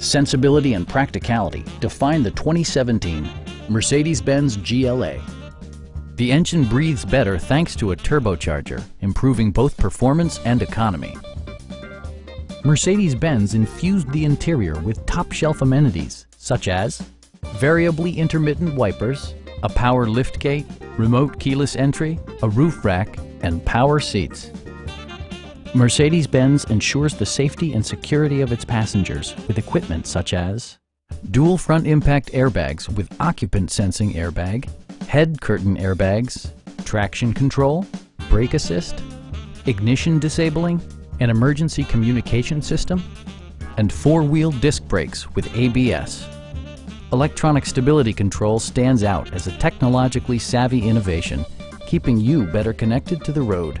Sensibility and practicality define the 2017 Mercedes-Benz GLA. The engine breathes better thanks to a turbocharger, improving both performance and economy. Mercedes-Benz infused the interior with top-shelf amenities such as variably intermittent wipers, a power liftgate, remote keyless entry, a roof rack, and power seats. Mercedes-Benz ensures the safety and security of its passengers with equipment such as dual front impact airbags with occupant sensing airbag, head curtain airbags, traction control, brake assist, ignition disabling, an emergency communication system, and four-wheel disc brakes with ABS. Electronic stability control stands out as a technologically savvy innovation, keeping you better connected to the road.